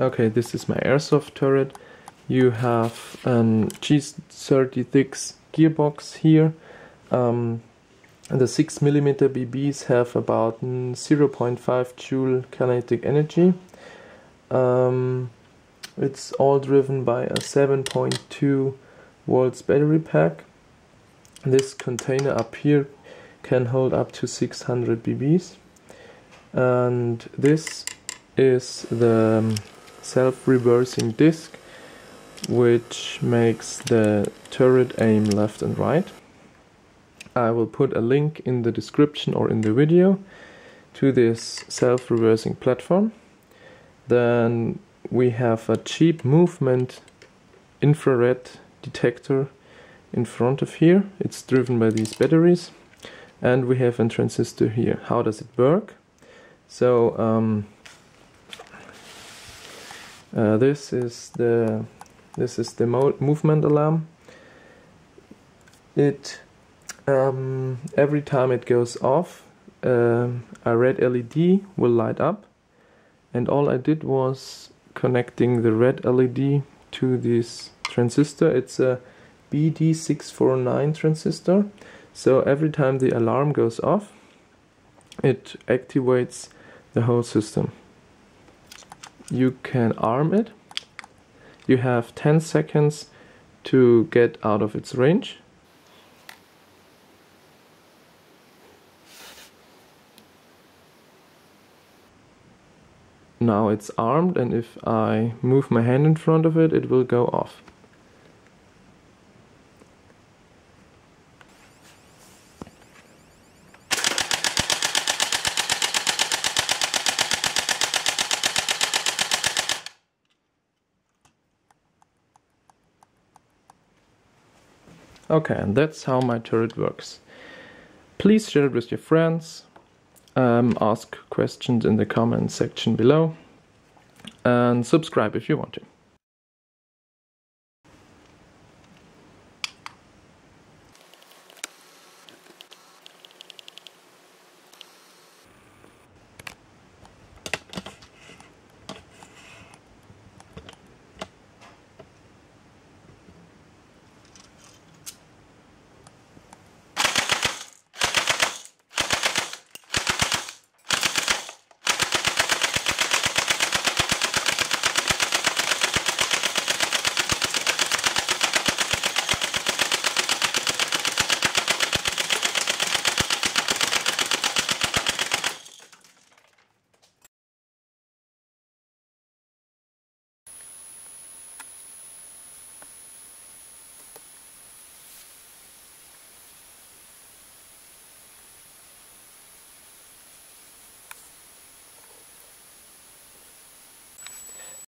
Okay, this is my airsoft turret. You have an G36 gearbox here. Um, the 6mm BBs have about 0.5 joule kinetic energy. Um, it's all driven by a 7.2 volts battery pack. This container up here can hold up to 600 BBs. And this is the um, self-reversing disc which makes the turret aim left and right. I will put a link in the description or in the video to this self-reversing platform. Then we have a cheap movement infrared detector in front of here. It's driven by these batteries. And we have a transistor here. How does it work? So um, uh, this is the this is the mo movement alarm. It um, every time it goes off, uh, a red LED will light up, and all I did was connecting the red LED to this transistor. It's a BD649 transistor. So every time the alarm goes off, it activates the whole system. You can arm it. You have 10 seconds to get out of its range. Now it's armed and if I move my hand in front of it, it will go off. Okay, and that's how my turret works. Please share it with your friends, um, ask questions in the comment section below, and subscribe if you want to.